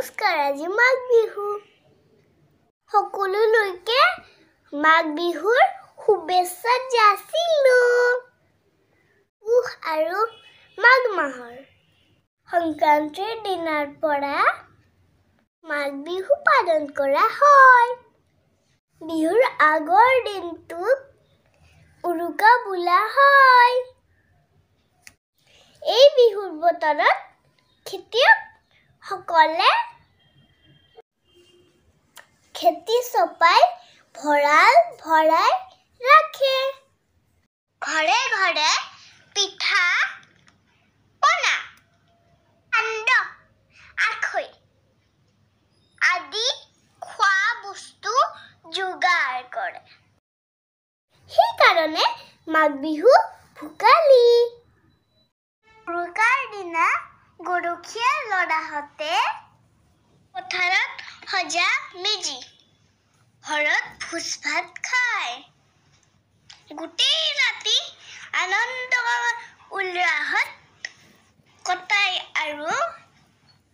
নমস্কাৰ আজি মাঘ বিহু। সকলোলৈকে মাঘ বিহুৰ শুভেচ্ছা যাচিলো পুহ আৰু মাঘ মাহৰ সংক্ৰান্তিৰ দিনাৰ পৰা মাঘ বিহু পালন কৰা হয়। বিহুৰ আগৰ দিনটোক উৰুকা বোলা হয়। এই বিহুৰ বতৰত খেতিয়কসকলে খেতি চপাই ভঁৰাল ভৰাই ৰাখে। ঘৰে ঘৰে পিঠা সেইকাৰণে মাঘ বিহু ভোগালী। উৰুকাৰ দিনা গৰখীয়া ল'ৰাহঁতে পথাৰত সজা মেজি। ঘৰত ভোজ ভাত খায়। গোটেই ৰাতি আনন্দ উল্লাসত কটাই আৰু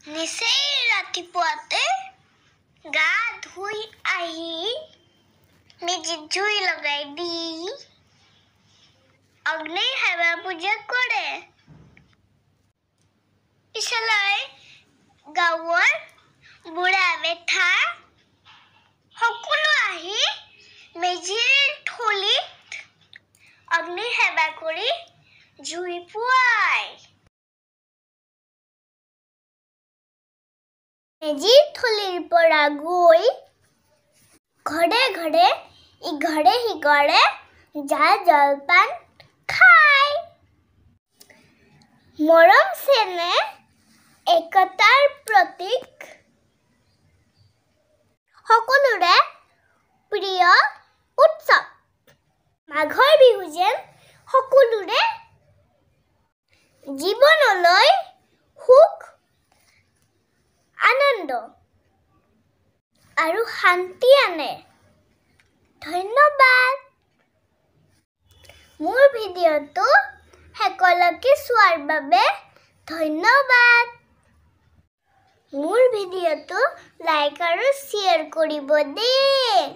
নিচেই ৰাতিপুৱাতে গা ধুই আহি মেজিত জুই লগাই দি অগ্নিৰ সেৱা পূজা কৰে। অগ্নিৰ সেৱা কৰি জুই পুৱায় মেজিৰ থলীৰ পৰা গৈ ঘৰে ঘৰে ইঘৰে সিঘৰে জা জলপান খায় মৰম চেনে একতাৰ প্ৰতীক মাঘৰ বিহু যেন সকলোৰে জীৱনলৈ সুখ আনন্দ আৰু শান্তি আনে। ধন্যবাদ। মোৰ ভিডিঅ'টো সকলোকে চোৱাৰ বাবে ধন্যবাদ। মোৰ ভিডিঅ'টো লাইক আৰু শ্বেয়াৰ কৰিব দেই।